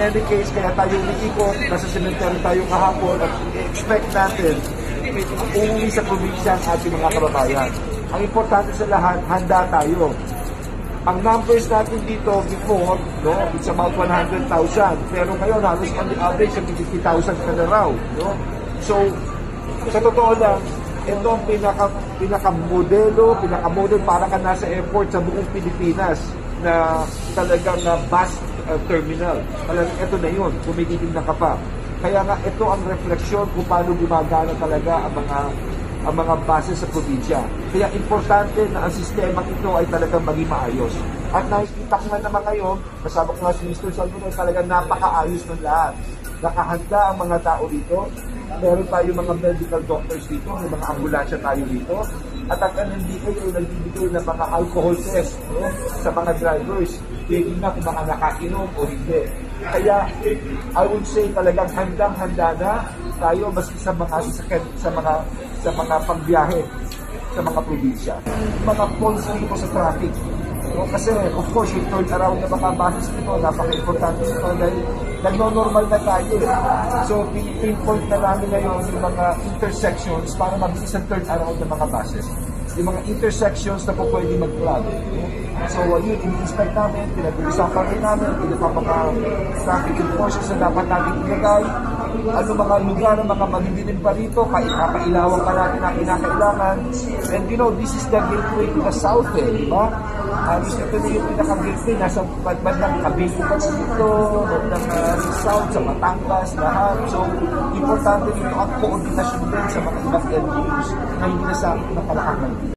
any case, kaya tayo umiikot, nasa cemetery tayo kahapon at expect natin umuwi sa probinsya ang ating mga kababayan. Ang importante sa lahat, handa tayo. Ang numbers natin dito before, no, it's about 100,000. Pero ngayon, halos on the average, 50,000 kada raw. No? So, sa totoo lang, ito ang pinaka, pinaka-modelo, pinaka-model para ka nasa airport sa buong Pilipinas na talagang na bus uh, terminal. Talagang ito na yun, kumikiting na ka pa. Kaya nga ito ang refleksyon kung paano gumagana talaga ang mga ang mga bases sa probinsya. Kaya importante na ang sistema ito ay talagang maging maayos. At nakikita ko nga naman ngayon, kasama ko nga si Mr. Salvador, talagang napakaayos ng lahat. Nakahanda ang mga tao dito. Meron tayo mga medical doctors dito, may mga ambulansya tayo dito. At ang NNDA ay nagbibigay ng mga alcohol test no, sa mga drivers. Hindi na kung mga nakainom o hindi. Kaya I would say talagang handang-handa na tayo maski sa mga sa, sa mga sa mga pagbiyahe sa mga probinsya. Mga points dito sa traffic. No, kasi of course yung turn around ng mga buses nito napaka-importante nito dahil nagno-normal na tayo. eh. So pin- pinpoint na namin ngayon yung mga intersections para mabilis ang turn around ng mga buses. Yung mga intersections na po pwede mag-plug. So uh, yun, ini-inspect namin, pinag-uusapan rin namin, kung pa mga traffic enforcers na dapat natin ilagay, ano mga lugar, mga magdidilim pa rito, kapailawan pa natin ang kinakailangan. And you know, this is the gateway to the south eh, di ba? Halos ito na yung pinaka-gateway, nasa bandang Cavite pa na dito, bandang uh, south, sa Batangas, lahat. So, importante dito ang koordinasyon din sa mga ibang LGUs na hindi na sa nakalakang Manila.